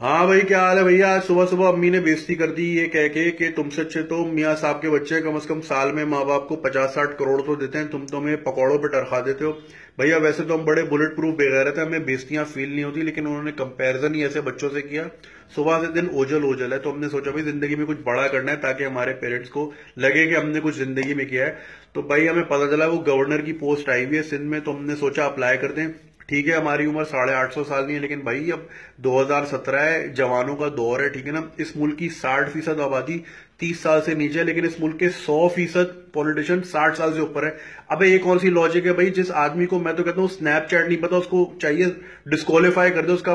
हाँ भाई, क्या हाल है भैया? सुबह सुबह अम्मी ने बेइज्जती कर दी, ये कह के कि तुमसे अच्छे तो मियाँ साहब के बच्चे कम से कम साल में माँ बाप को पचास साठ करोड़ तो देते हैं, तुम तो हमें पकौड़ों पे टरखा देते हो। भैया, वैसे तो हम बड़े बुलेट प्रूफ बेगैर थे हमें बेइज्जतियाँ फील नहीं होती, लेकिन उन्होंने कंपैरिजन ही ऐसे बच्चों से किया। सुबह से दिन ओझल ओझल है तो हमने सोचा भाई, ज़िंदगी में कुछ बड़ा करना है, ताकि हमारे पेरेंट्स को लगे कि हमने कुछ ज़िंदगी में किया है। तो भाई, हमें पता चला, वो गवर्नर की पोस्ट आई हुई है सिंध में तो हमने सोचा अप्लाई करते हैं। ठीक है, हमारी उम्र साढ़े आठ सौ साल की है, लेकिन भाई अब 2017 है, जवानों का दौर है, ठीक है ना? इस मुल्क की साठ फ़ीसद आबादी तीस साल से नीचे है, लेकिन इस मुल्क के सौ फ़ीसद पॉलिटिशियन साठ साल से ऊपर है। अब ये कौन सी लॉजिक है भाई? जिस आदमी को मैं तो कहता हूँ स्नैपचैट नहीं पता, उसको चाहिए डिस्कालीफाई कर दे, उसका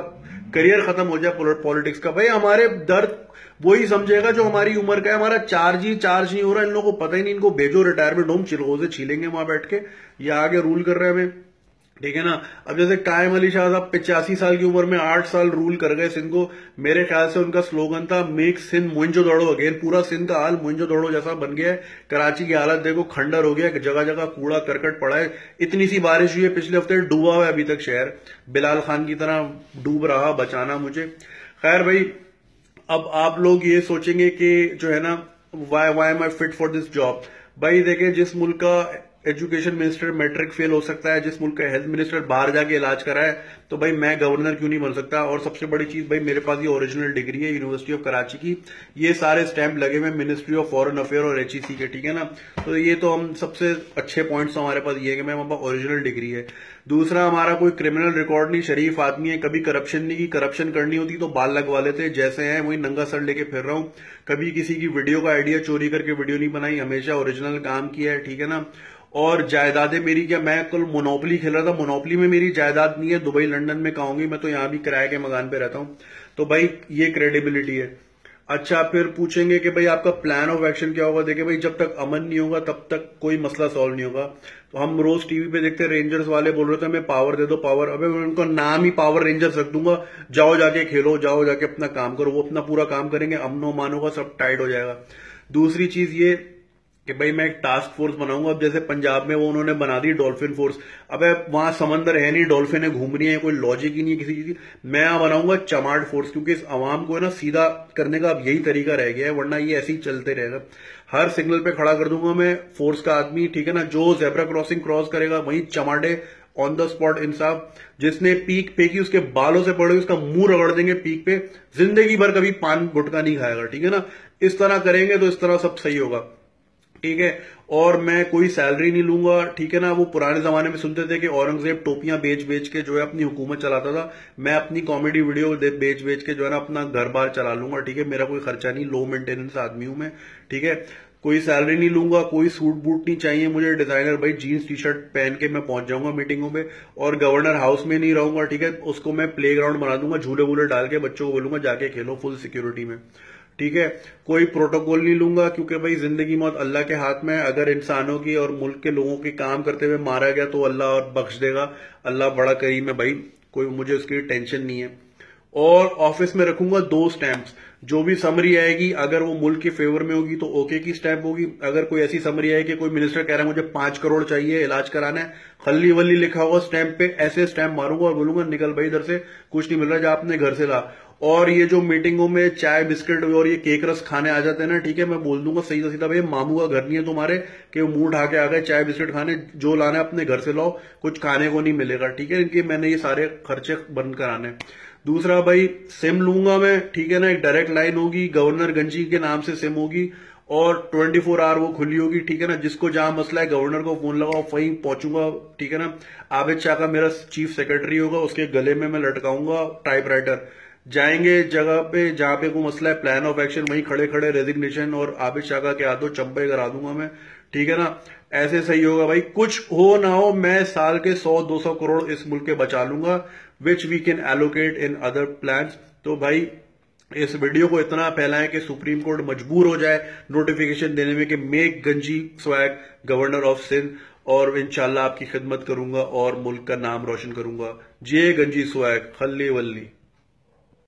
करियर खत्म हो जाए पॉलिटिक्स का। भाई हमारे दर्द वही समझेगा जो हमारी उम्र का है। हमारा चार्ज ही चार्ज नहीं हो रहा, इन लोगों को पता ही नहीं, इनको भेजो रिटायरमेंट होम चिल्हो से छीलेंगे वहाँ बैठ के। या आगे रूल कर रहे हैं हमें। ठीक है ना? अब जैसे कायम अली शाह साहब पिचासी साल की उम्र में आठ साल रूल कर गए सिंध को, मेरे ख्याल से उनका स्लोगन था मेक सिंध मुंजो दौड़ो अगेन पूरा सिंध का हाल मुंजो दौड़ो जैसा बन गया है। कराची की हालत देखो, खंडर हो गया जगह जगह कूड़ा, करकट पड़ा है। इतनी सी बारिश हुई है पिछले हफ़्ते, डूबा हुआ है अभी तक शहर। बिलाल खान की तरह डूब रहा बचाना मुझे। खैर भाई, अब आप लोग ये सोचेंगे कि जो है ना why why am I fit for this job भाई देखे जिस मुल्क का एजुकेशन मिनिस्टर मैट्रिक फेल हो सकता है, जिस मुल्क का हेल्थ मिनिस्टर बाहर जाके इलाज कराए तो भाई मैं गवर्नर क्यों नहीं बन सकता? और सबसे बड़ी चीज़ भाई, मेरे पास ये ओरिजिनल डिग्री है यूनिवर्सिटी ऑफ़ कराची की। ये सारे स्टैंप लगे हुए मिनिस्ट्री ऑफ़ फॉरेन अफेयर और एचईसी के, ठीक है ना? तो ये तो हम सबसे अच्छे पॉइंट्स तो हमारे पास ये कि मैम हमारा ओरिजिनल डिग्री है। दूसरा, हमारा कोई क्रिमिनल रिकॉर्ड नहीं, शरीफ आदमी है, कभी करप्शन नहीं की करप्शन करनी होती तो बाल लगवा लेते, जैसे हैं, वही नंगा सर लेके फिर रहा हूँ। कभी किसी की वीडियो का आइडिया चोरी करके वीडियो नहीं बनाई, हमेशा ओरिजिनल काम किया है, ठीक है ना? और जायदादें मेरी क्या मैं कल मोनोपली खेल रहा था। मोनोपली में मेरी जायदाद नहीं है। दुबई लंदन में कहूँगी, मैं तो यहाँ भी किराए के मकान पे रहता हूँ। तो भाई, ये क्रेडिबिलिटी है। अच्छा फिर पूछेंगे कि भाई, आपका प्लान ऑफ़ एक्शन क्या होगा? देखिए भाई, जब तक अमन नहीं होगा, तब तक कोई मसला सॉल्व नहीं होगा। तो हम रोज टीवी पे देखते हैं रेंजर्स वाले बोल रहे थे मैं पावर दे दो पावर अबे, मैं उनका नाम ही पावर रेंजर्स रख दूँगा। जाओ जाके खेलो, जाओ जाके अपना काम करो। वो अपना पूरा काम करेंगे। अमनो मानो का सब टाइट हो जाएगा। दूसरी चीज़ ये कि भाई मैं एक टास्क फोर्स बनाऊँगा। अब जैसे पंजाब में वो उन्होंने बना दी डॉल्फिन फोर्स अब वहाँ समंदर है नहीं डॉल्फिन है, घूम रही है, कोई लॉजिक ही नहीं है किसी चीज़ की। मैं यहाँ बनाऊँगा चमाट फोर्स क्योंकि इस आवाम को है ना, सीधा करने का अब यही तरीका रह गया है, वरना ये ऐसे ही चलते रहेगा हर सिग्नल पे खड़ा कर दूँगा मैं फोर्स का आदमी, ठीक है ना, जो जेबरा क्रॉसिंग क्रॉस करेगा, वही चमाटे ऑन द स्पॉट इंसाफ। जिसने पीक पे की उसके बालों से पड़े उसका मुँह रगड़ देंगे पीक पे। ज़िंदगी भर कभी पान गुटका नहीं खाएगा, ठीक है ना। इस तरह करेंगे तो इस तरह सब सही होगा। ठीक है? और मैं कोई सैलरी नहीं लूँगा, ठीक है ना? वो पुराने जमाने में सुनते थे कि औरंगज़ेब टोपियाँ बेच बेच के जो है अपनी हुकूमत चलाता था। मैं अपनी कॉमेडी वीडियो बेच बेच के जो है ना अपना घर बार चला लूँगा, ठीक है? मेरा कोई खर्चा नहीं लो मेंटेनेंस आदमी हूँ मैं, ठीक है? कोई सैलरी नहीं लूँगा, कोई सूट बूट नहीं चाहिए मुझे। डिज़ाइनर भाई जीन्स टी शर्ट पहन के मैं पहुँच जाऊँगा मीटिंगों में। और गवर्नर हाउस में नहीं रहूँगा, ठीक है? उसको मैं प्ले ग्राउंड बना दूँगा झूले वूले डाल के बच्चों को बोलूँगा, जाके खेलो फुल सिक्योरिटी में। ठीक है? कोई प्रोटोकॉल नहीं लूँगा क्योंकि भाई ज़िंदगी मौत अल्लाह के हाथ में है। अगर इंसानों की और मुल्क के लोगों के काम करते हुए मारा गया तो अल्लाह और बख्श देगा। अल्लाह बड़ा करीम है भाई। कोई मुझे उसकी टेंशन नहीं है। और ऑफ़िस में रखूँगा दो स्टैंप्स जो भी समरी आएगी, अगर वो मुल्क के फेवर में होगी तो ओके की स्टैंप होगी। अगर कोई ऐसी समरी आएगी कोई मिनिस्टर कह रहा है, मुझे पाँच करोड़ चाहिए, इलाज कराना है खल्ली वल्ली लिखा हुआ स्टैंप पे, ऐसे स्टैंप मारूँगा और बोलूँगा, निकल भाई इधर से, कुछ नहीं मिल रहा, जा आपने घर से ला। और ये जो मीटिंगों में चाय, बिस्किट और ये केक रस खाने आ जाते हैं ना, ठीक है, मैं बोल दूँगा सही सीधा भाई मामू का घर नहीं है तुम्हारे, कि वो मुँह उठा के आ गए, चाय, बिस्किट खाने, जो लाना है अपने घर से लाओ, कुछ खाने को नहीं मिलेगा। ठीक है, इनके मैंने ये सारे खर्चे बंद कराने। दूसरा, भाई, सिम लूँगा मैं, ठीक है ना, एक डायरेक्ट लाइन होगी गवर्नर गंजी के नाम से सिम होगी, और 24 फोर आवर वो खुली होगी, ठीक है ना, जिसको जहाँ मसला है गवर्नर को फ़ोन लगाओ, वहीं पहुंचूँगा, ठीक है ना। आबिद शाह का मेरा चीफ सेक्रेटरी होगा, उसके गले में मैं लटकाऊँगा टाइप राइटर जाएँगे जगह पे जहाँ पे कोई मसला है प्लान ऑफ़ एक्शन वहीं खड़े खड़े रेजिग्नेशन और आबिद शाह के हाथों चंपे करा दूँगा मैं। ठीक है ना? ऐसे सही होगा भाई। कुछ हो ना हो, मैं साल के सौ, दो सौ करोड़ इस मुल्क के बचा लूँगा which we can allocate in other plan तो भाई, इस वीडियो को इतना फैलाएँ कि सुप्रीम कोर्ट मजबूर हो जाए नोटिफिकेशन देने में कि मेक गंजी स्वैग गवर्नर ऑफ़ सिंध और इनशाला आपकी खिदमत करूँगा और मुल्क का नाम रोशन करूँगा। जे गंजी स्वैग, खल्ली वल्ली।